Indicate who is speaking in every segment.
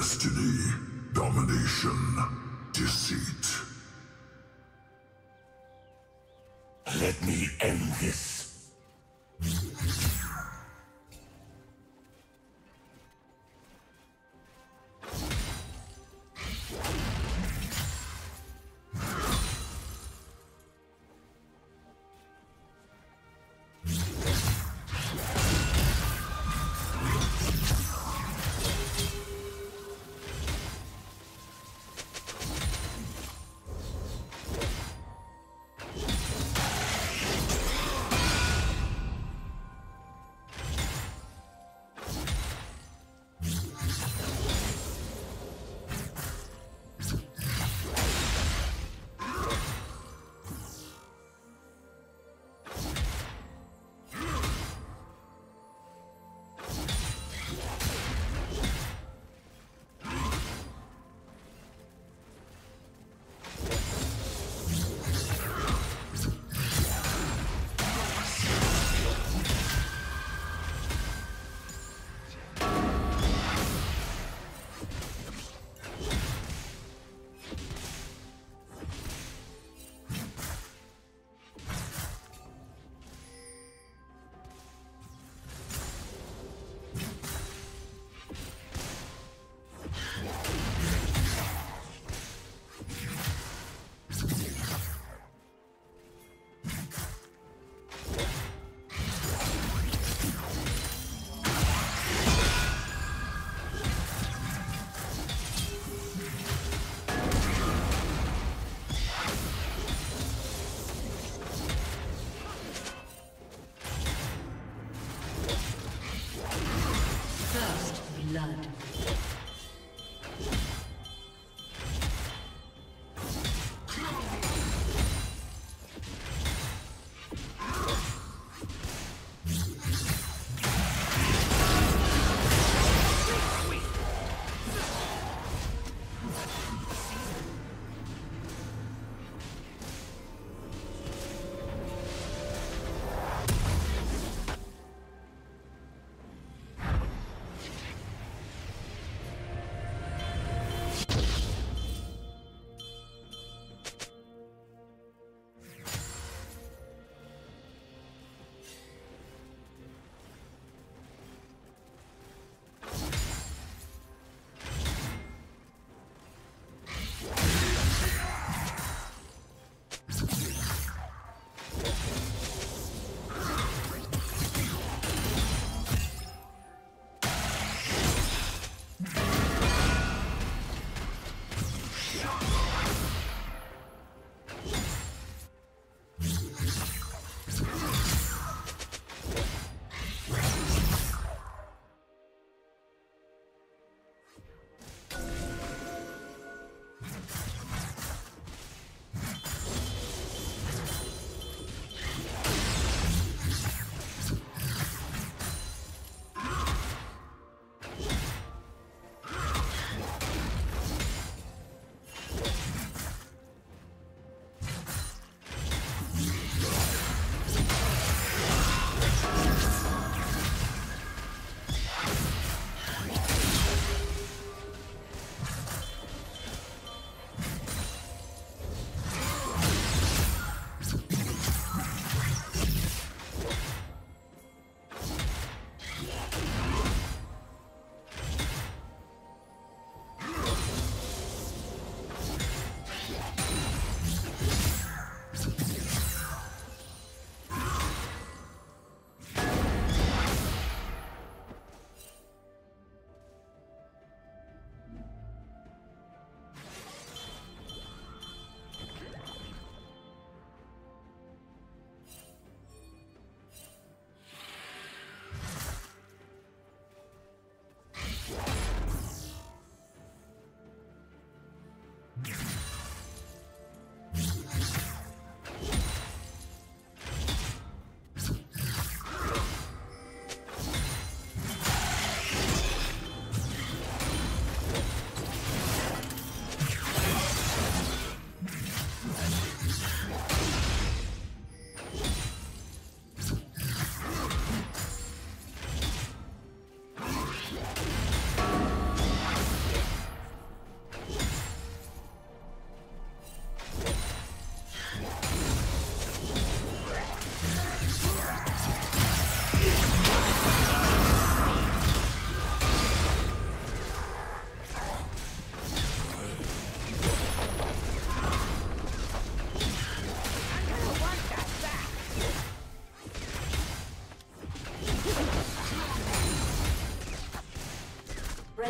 Speaker 1: Destiny, domination, deceit.
Speaker 2: Let me end this.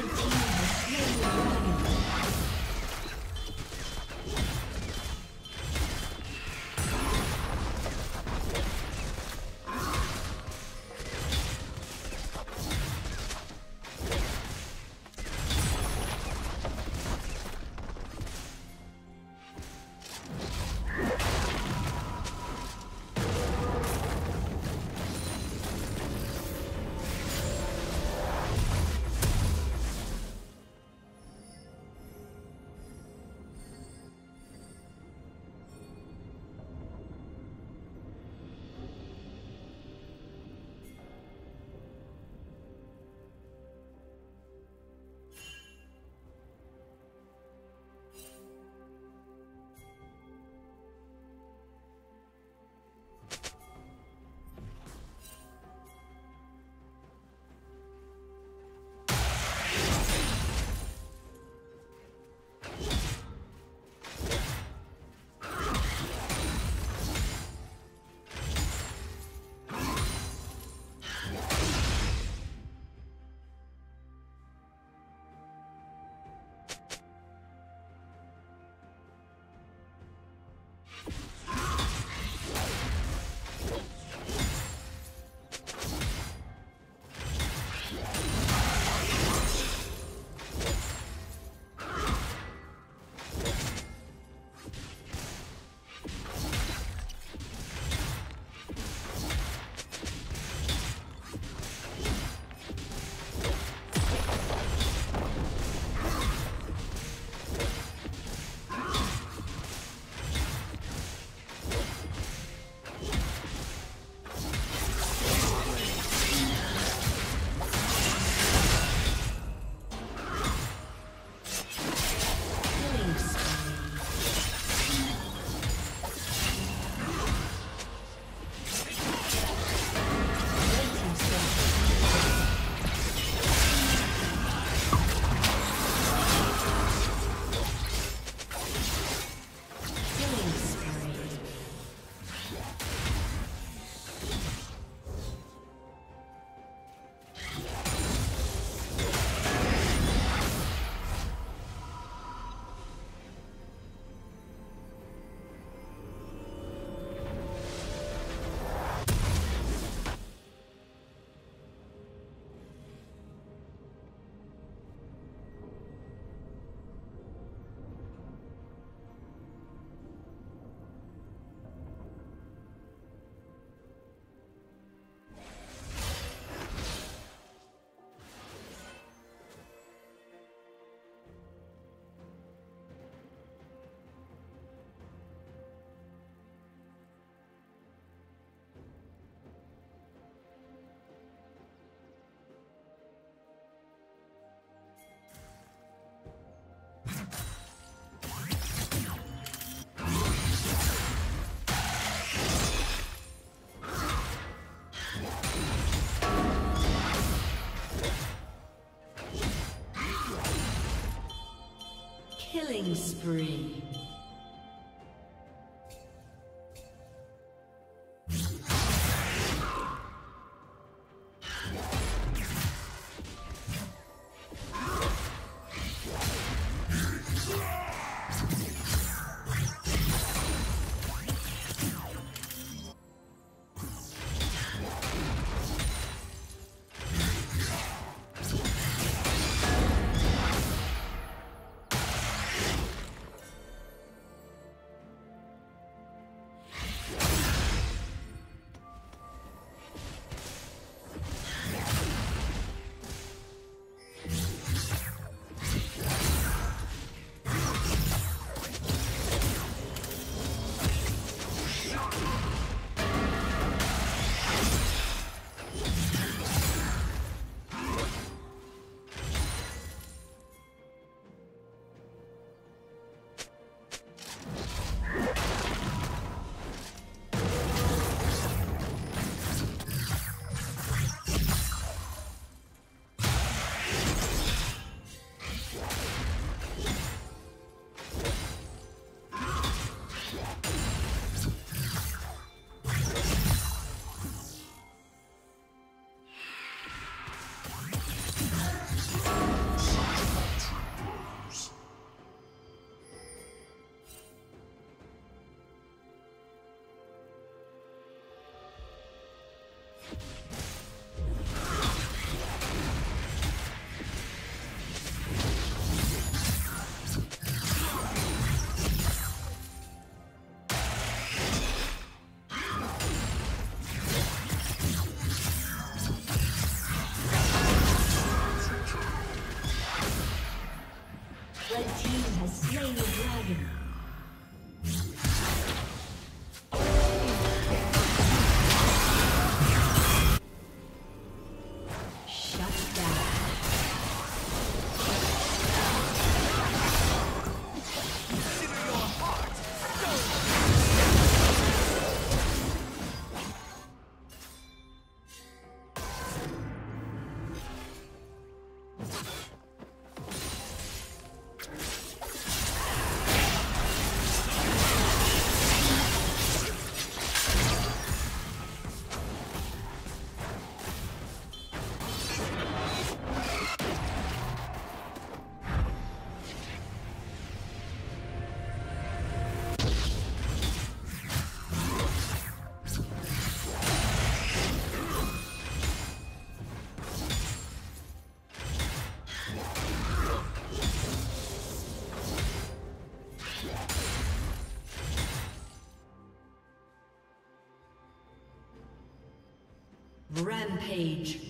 Speaker 3: Red team Killing spree. Rampage.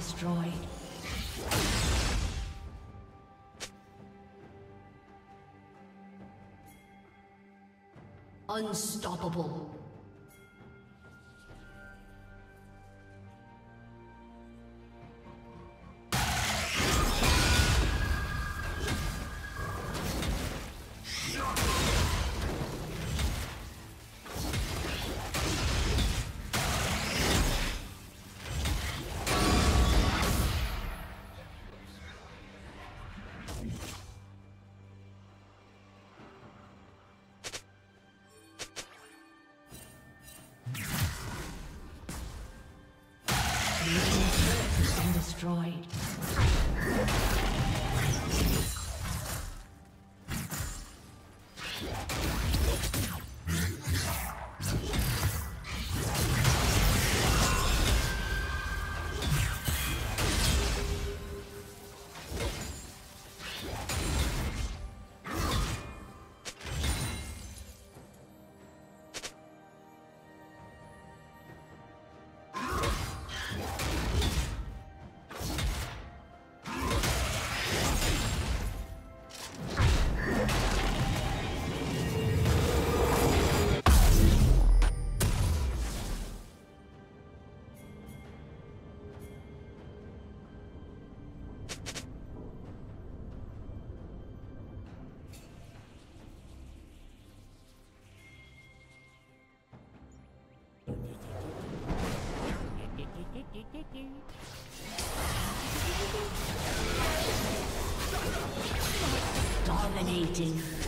Speaker 3: Destroyed. Unstoppable. Dominating.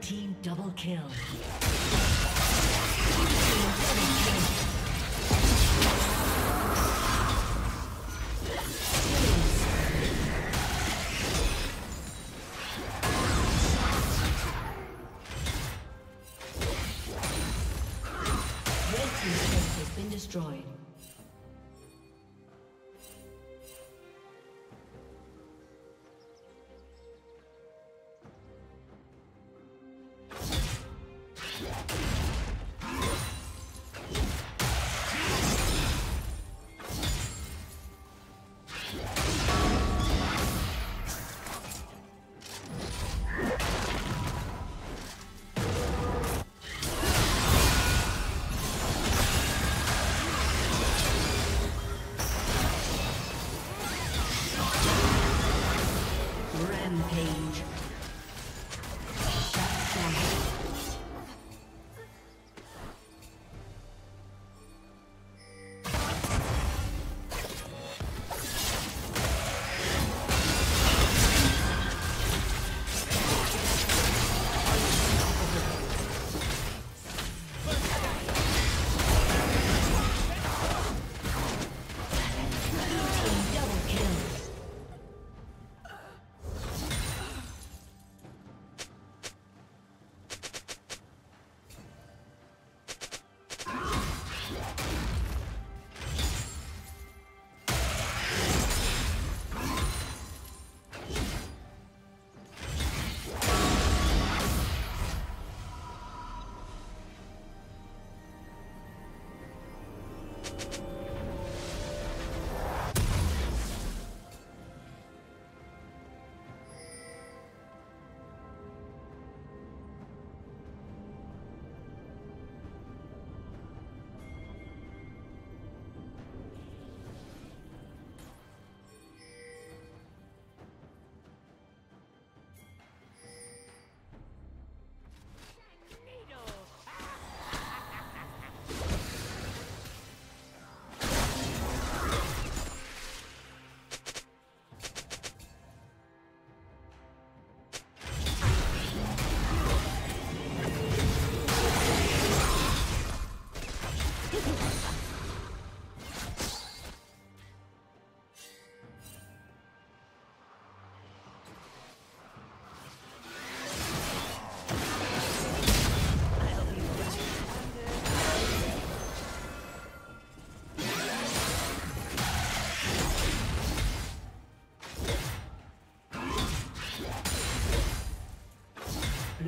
Speaker 3: Team double kill. Yeah.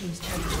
Speaker 3: Team's turret